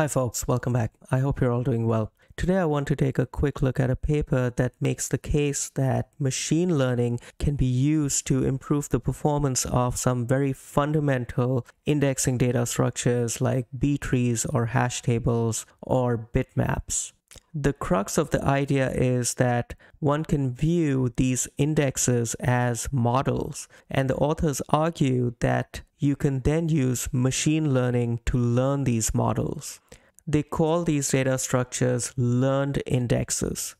Hi folks, welcome back. I hope you're all doing well. Today I want to take a quick look at a paper that makes the case that machine learning can be used to improve the performance of some very fundamental indexing data structures like B-trees or hash tables or bitmaps. The crux of the idea is that one can view these indexes as models, and the authors argue that you can then use machine learning to learn these models. They call these data structures learned indexes.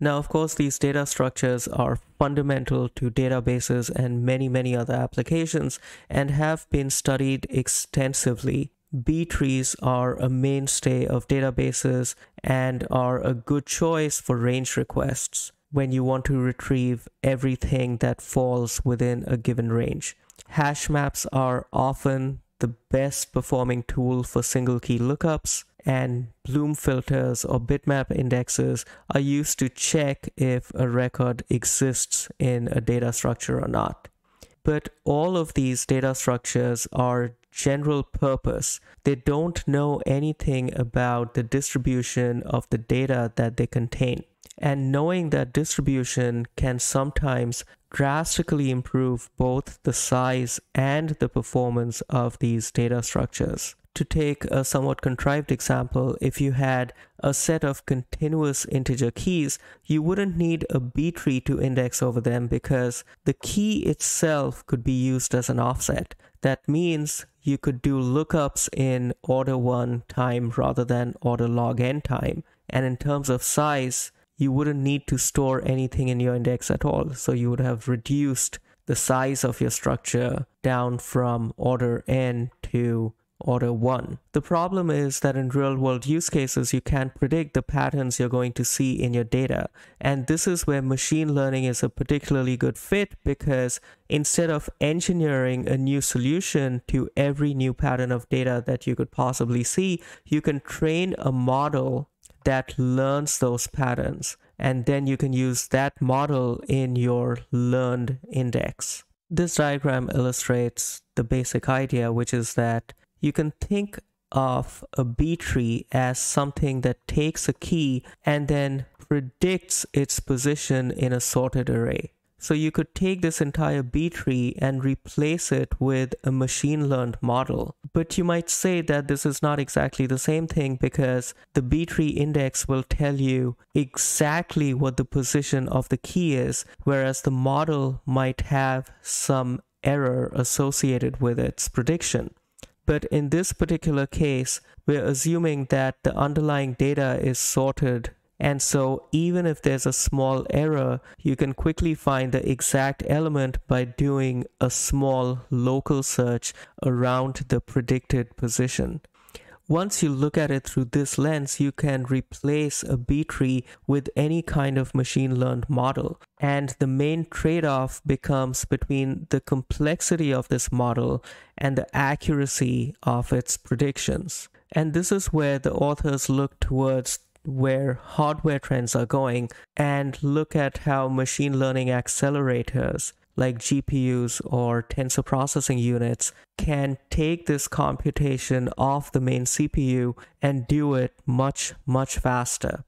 Now, of course, these data structures are fundamental to databases and many, many other applications and have been studied extensively B trees are a mainstay of databases and are a good choice for range requests when you want to retrieve everything that falls within a given range. Hash maps are often the best performing tool for single key lookups and Bloom filters or bitmap indexes are used to check if a record exists in a data structure or not. But all of these data structures are general purpose. They don't know anything about the distribution of the data that they contain. And knowing that distribution can sometimes drastically improve both the size and the performance of these data structures to take a somewhat contrived example, if you had a set of continuous integer keys, you wouldn't need a B tree to index over them because the key itself could be used as an offset. That means you could do lookups in order 1 time rather than order log n time. And in terms of size, you wouldn't need to store anything in your index at all. So you would have reduced the size of your structure down from order n to order 1. The problem is that in real world use cases, you can't predict the patterns you're going to see in your data. And this is where machine learning is a particularly good fit because instead of engineering a new solution to every new pattern of data that you could possibly see, you can train a model that learns those patterns. And then you can use that model in your learned index. This diagram illustrates the basic idea, which is that you can think of a B tree as something that takes a key and then predicts its position in a sorted array. So you could take this entire B tree and replace it with a machine learned model. But you might say that this is not exactly the same thing because the B tree index will tell you exactly what the position of the key is, whereas the model might have some error associated with its prediction. But in this particular case, we're assuming that the underlying data is sorted. And so even if there's a small error, you can quickly find the exact element by doing a small local search around the predicted position. Once you look at it through this lens, you can replace a B tree with any kind of machine learned model. And the main trade off becomes between the complexity of this model and the accuracy of its predictions. And this is where the authors look towards where hardware trends are going and look at how machine learning accelerators like GPUs or tensor processing units can take this computation off the main CPU and do it much, much faster.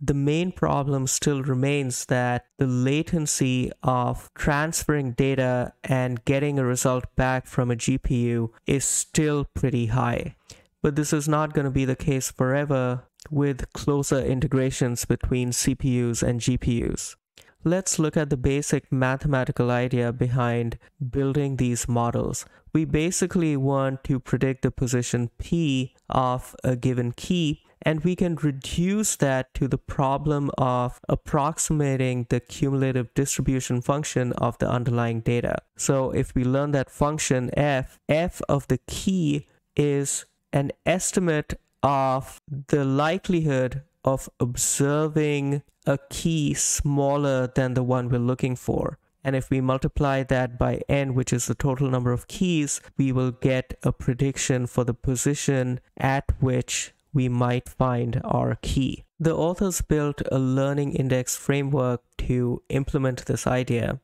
The main problem still remains that the latency of transferring data and getting a result back from a GPU is still pretty high. But this is not going to be the case forever with closer integrations between CPUs and GPUs. Let's look at the basic mathematical idea behind building these models. We basically want to predict the position P of a given key and we can reduce that to the problem of approximating the cumulative distribution function of the underlying data. So if we learn that function f, f of the key is an estimate of the likelihood of observing a key smaller than the one we're looking for. And if we multiply that by n, which is the total number of keys, we will get a prediction for the position at which we might find our key. The authors built a learning index framework to implement this idea.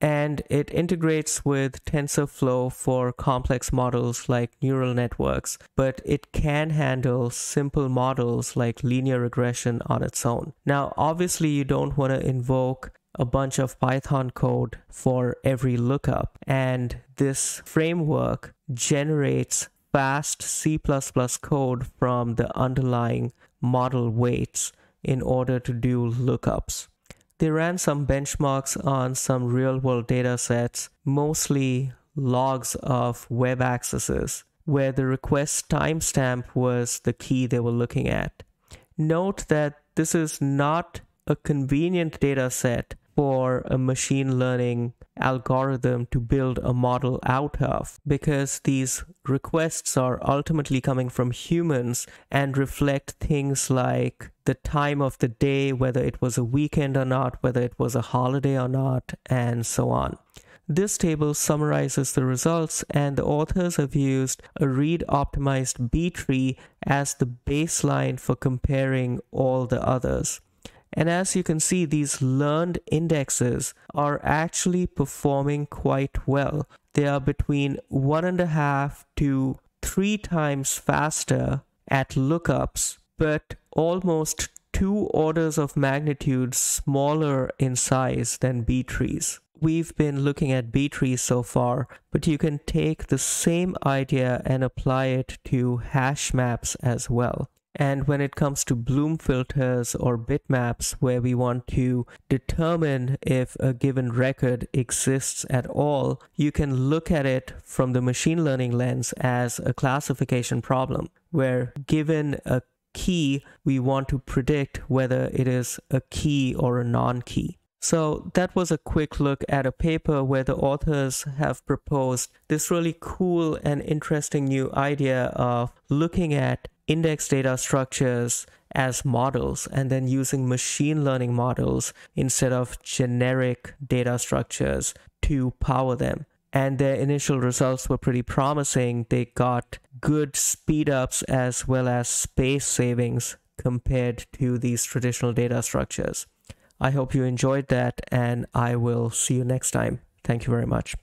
And it integrates with TensorFlow for complex models like neural networks, but it can handle simple models like linear regression on its own. Now, obviously, you don't want to invoke a bunch of Python code for every lookup, and this framework generates fast C++ code from the underlying model weights in order to do lookups. They ran some benchmarks on some real world data sets, mostly logs of web accesses, where the request timestamp was the key they were looking at. Note that this is not a convenient data set for a machine learning algorithm to build a model out of because these requests are ultimately coming from humans and reflect things like the time of the day, whether it was a weekend or not, whether it was a holiday or not, and so on. This table summarizes the results, and the authors have used a read optimized B tree as the baseline for comparing all the others. And as you can see, these learned indexes are actually performing quite well. They are between one and a half to three times faster at lookups, but almost two orders of magnitude smaller in size than B trees. We've been looking at B trees so far, but you can take the same idea and apply it to hash maps as well. And when it comes to Bloom filters or bitmaps, where we want to determine if a given record exists at all, you can look at it from the machine learning lens as a classification problem, where given a key, we want to predict whether it is a key or a non key. So that was a quick look at a paper where the authors have proposed this really cool and interesting new idea of looking at index data structures as models and then using machine learning models instead of generic data structures to power them. And their initial results were pretty promising. They got good speed ups as well as space savings compared to these traditional data structures. I hope you enjoyed that, and I will see you next time. Thank you very much.